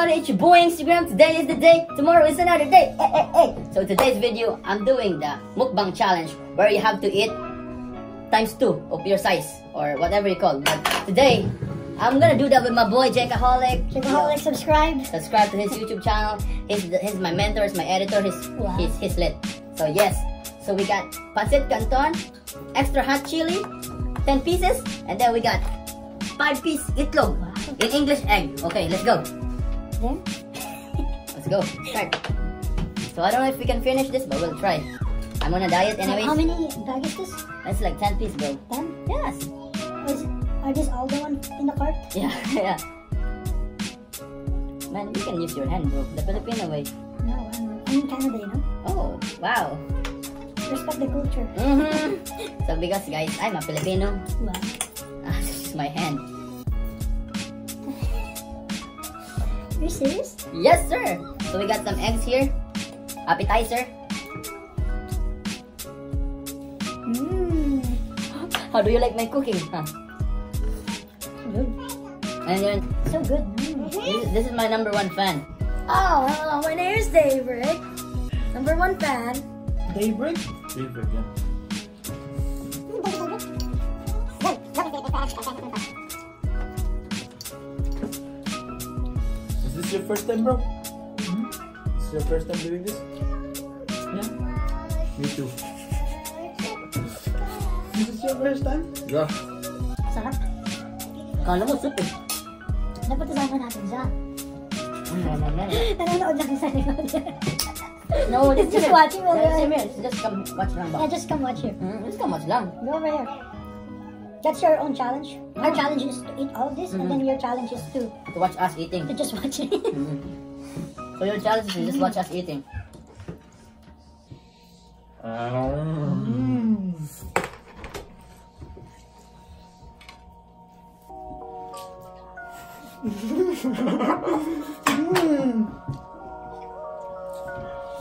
everybody? It's your boy Engstagram. Today is the day. Tomorrow is another day. Hey, hey, hey. So today's video, I'm doing the mukbang challenge where you have to eat times two of your size or whatever you call. But today, I'm gonna do that with my boy Jakeaholic. Jakeaholic, subscribe. Subscribe to his YouTube channel. He's, the, he's my mentor, he's my editor, he's, Wow. he's, he's lit. So yes, so we got pancit canton, extra hot chili, 10 pieces, and then we got 5 piece itlog. Wow. In English, egg. Okay, let's go. Let's go. Start. So I don't know if we can finish this, but we'll try. I'm on a diet so anyways. how many bag is this? That's like 10 piece, bro. Ten? Yes. Is, are these all the one in the cart? Yeah, yeah. Man, you can use your hand, bro. The Filipino way. No, I'm, I'm in Canada, you know? Oh, wow. Respect the culture. Mm-hmm. So because guys, I'm a Filipino. Wow. Ah, this is my hand. Are you serious? Yes, sir. So we got some eggs here. Appetizer. Mmm. How do you like my cooking? Huh? Good. And then So good. Mm. this, this is my number one fan. Oh, hello. My name is David. Number one fan. Daybreak? Daybreak, yeah. Is this your first time, bro? Is this your first time doing this? Yeah. Me too. This is your first time? Yeah. Sarap. Kala mo, soup eh. Kasama natin siya. Mm, no, no, no. Nanonood lang sa likod. No, It's just watching over here. Just come watch lang ba? yeah, just come watch here. Mm, just come watch lang. Go over here. That's your own challenge. Our challenge is to eat all of this, and then your challenge is to, To watch us eating. to just watch it. Mm. So your challenge is to just watch us eating. Um,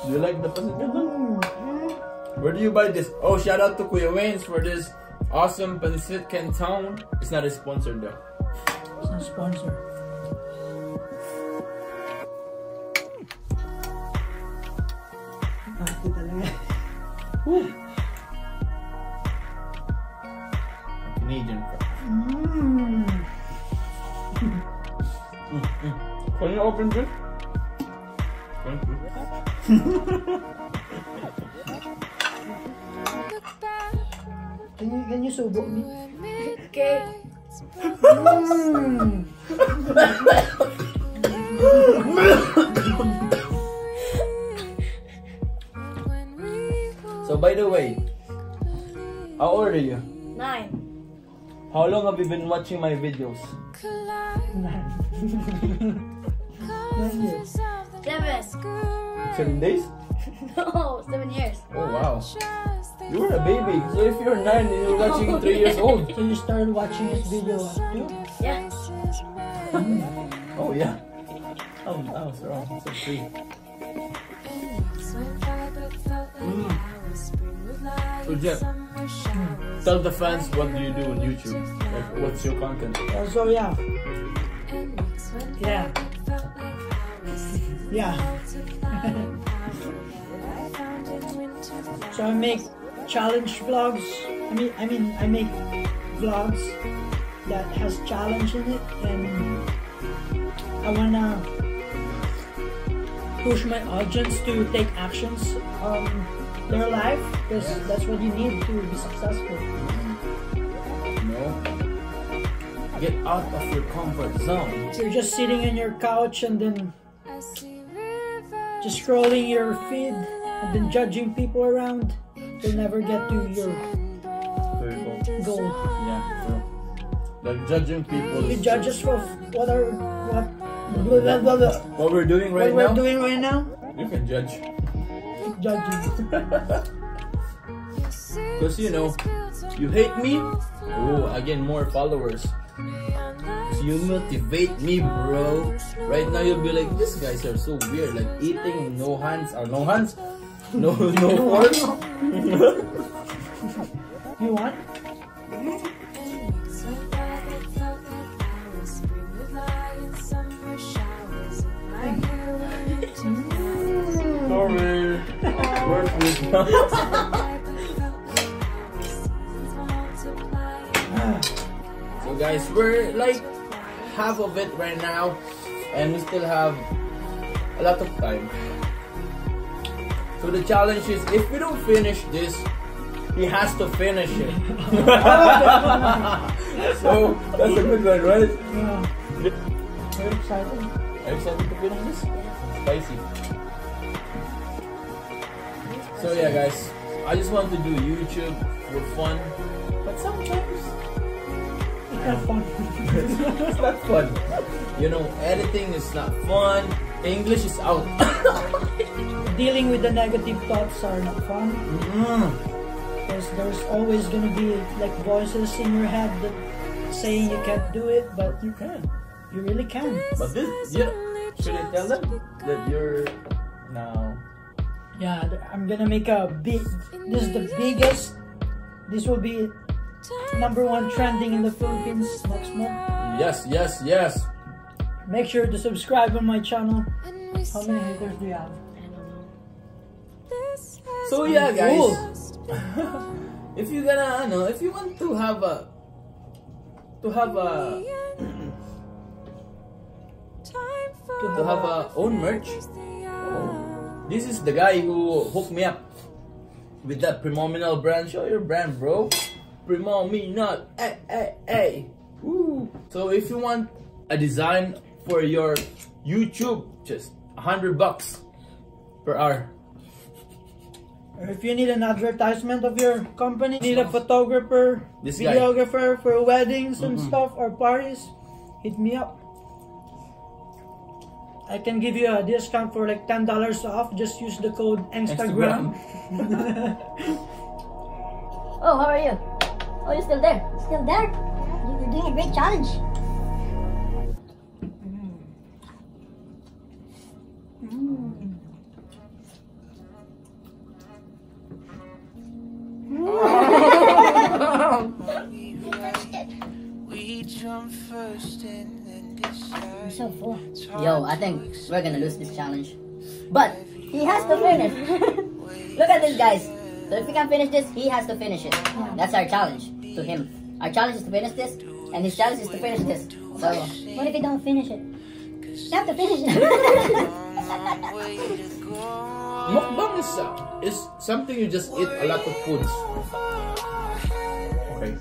Do you like the pancit canton? Where do you buy this? Oh, shout out to Kuya Wayne's for this awesome pancit canton. It's not a sponsor though. It's not sponsor. Oh, Ate talaga. Canadian crap. Mmm. Can you open this? Thank you. Can you, can you subo me? okay. Mmm. So by the way, how old are you? Nine. How long have you been watching my videos? Nine years. Seven. Seven days? No, seven years. Oh wow. You were a baby. So if you're nine and you're watching three years old. So you started watching this video at two? Yeah. Oh yeah. Oh, I was wrong. So three. So Jeff, tell the fans what do you do on YouTube? Like, what's your content? Uh, so yeah. Yeah. Yeah. so I make challenge vlogs. I mean, I mean, I make vlogs that has challenge in it, and I wanna push my audience to take actions on their life because that's what you need to be successful. No. Get out of your comfort zone. You're just sitting on your couch and then just scrolling your feed and then judging people around. You'll never get to your Very cool. goal. Yeah, true. Like judging people. You is- judge us for what are what blah, blah, blah, blah. What we're doing right what we're now. doing right now. You can judge. Judging. Because you know, you hate me. Oh, again, more followers. So you motivate me, bro. Right now, you'll be like, these guys are so weird. Like eating no hands or no hands, no, no fork? you want? Sorry. Work so guys, we're like half of it right now and we still have a lot of time. So the challenge is, if we don't finish this, he has to finish it. so that's a good one, right? Yeah. Very excited. Are you excited to finish this? Spicy. So yeah, guys, I just want to do YouTube for fun, but sometimes It's not fun. it's not fun. You know, editing is not fun. English is out. Dealing with the negative thoughts are not fun. Mm. Because there's always gonna be like voices in your head that saying you can't do it, but You can. you really can. But this, yeah. should I tell them that you're now? Yeah, I'm gonna make a big. This is the biggest. This will be number one trending in the Philippines next month. Yes, yes, yes. Make sure to subscribe on my channel. How many haters do you have? So yeah, guys. If you gonna, ano, if you want to have a, to have a, to have a own merch, oh. this is the guy who hooked me up with that Primominal brand. Show your brand, bro. Primominal. Hey, eh, eh, hey, eh. hey. Woo. So if you want a design for your YouTube, just a hundred bucks per hour. If you need an advertisement of your company, need a photographer, This guy. videographer for weddings and mm-hmm. stuff or parties, hit me up. I can give you a discount for like ten dollars off. Just use the code Engstagram. Oh, how are you? Oh, you're still there. Still there? You're doing a great challenge. I think we're gonna lose this challenge. But he has to finish. Look at this, guys. So if he can finish this, he has to finish it. That's our challenge to him. Our challenge is to finish this, and his challenge is to finish this. So What if he don't finish it? You have to finish it. Long way to go. Mukbang is, is something you just eat a lot of foods. Okay.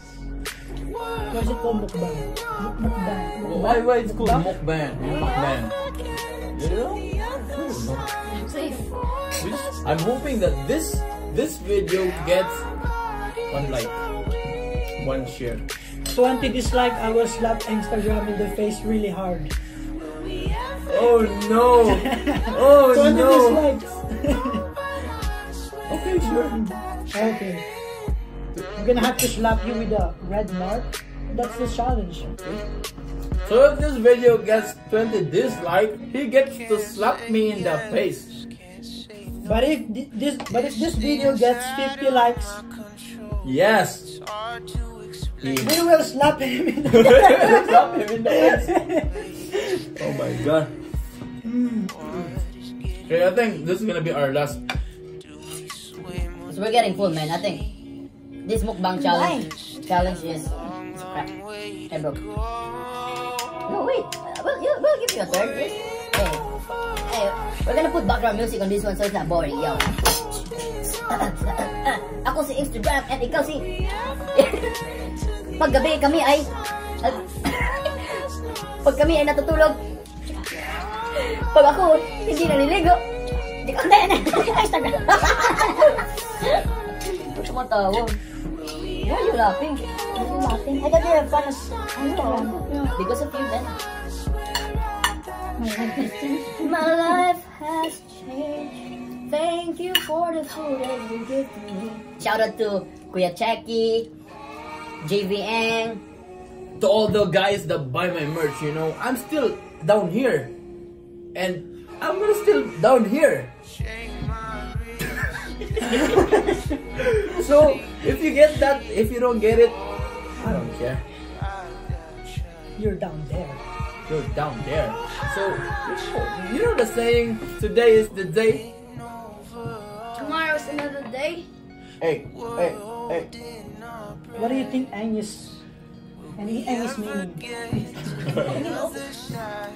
Why is it called mukbang? Muk- Mukbang. Why why it's called mukbang? Mukbang. You know? safe. I'm hoping that this this video gets one like, one share. 20 dislike, I will slap Engstagram in the face really hard. Oh no! Oh 20 no! dislikes. Okay, sure. okay. I'm gonna have to slap you with a red mark. That's the challenge. So if this video gets 20 dislikes, he gets to slap me in the face. But if this, but if this video gets 50 likes, Yes. He we will slap him in the slap him in the face. Oh my god. Okay, I think this is gonna be our last. So we're getting full, man. I think this mukbang challenge challenge is, is crap. Hey, bro. No, wait. Uh, We'll, you- we'll give you a third. Yes. Hey, hey, we're gonna put background music on this one so it's not boring, yo. Ako si Instagram at ikaw si... Paggabi kami ay... Pag kami ay natutulog, pag ako hindi naliligo, hindi ko na Instagram. Ba't tumatawa? Why are you laughing? I'm laughing. I thought you were fun of Engstagram. Because of you, then. My one question. My life has changed. Thank you for the food that you give to me. Shout out to Kuya Checky, JVN. To all the guys that buy my merch, you know, I'm still down here. And I'm gonna still down here. so if you get that, if you don't get it, I don't care. You're down there. You're down there. So you know, you know the saying, today is the day. Tomorrow's another day. Hey, hey, hey. What do you think Agnes and Agnes meaning?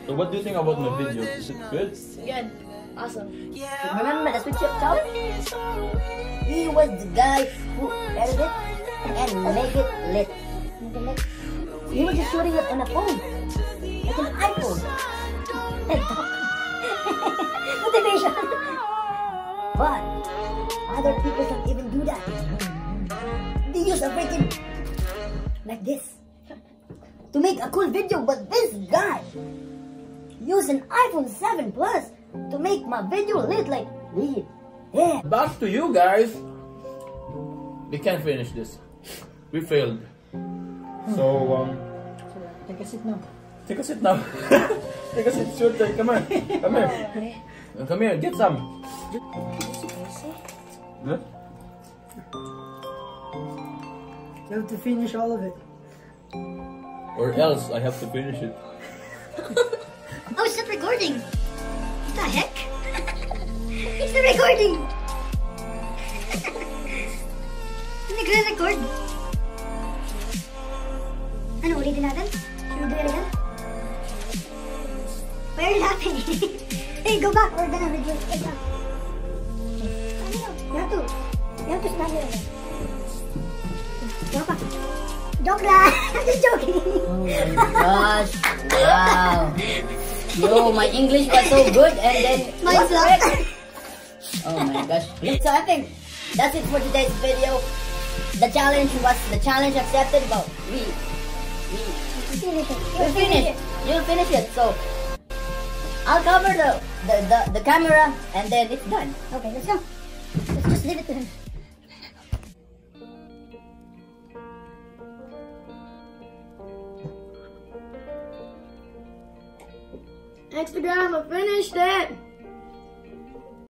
So what do you think about my video? Is it good? Good. Awesome. Remember the switch up challenge? He was the guy who edited it and made it lit. Make it lit. He was just shooting it on a phone. Like an iPhone. Motivation. But other people can't even do that. They use a freaking like this to make a cool video, but this guy used an iPhone 7 Plus to make my video lit like this. Yeah. Back to you guys. We can't finish this. We failed. So um, Take a seat now. take a seat now. take a seat, shoot. Come here. Come here. Come here. Get some. Huh? You have to finish all of it. Or else I have to finish it. Oh, it's not recording. What the heck? it's not recording. Nagre-record. Ano, ulitin natin? Should we do it again? Why are you laughing? hey, go back. We're gonna redo it. Yun? You have to. You have to stand here. Joke pa. Joke lang. I'm just joking. Oh my gosh. Wow. Yo, my English was so good and then Mine's What the not. heck? Oh my gosh. So I think that's it for today's video. The challenge was the challenge accepted, but we we Finish it. we finished. You'll finish it. So I'll cover the the, the, the camera and then it's done. Okay, let's go. Let's just leave it to him. Engstagram, I finished it.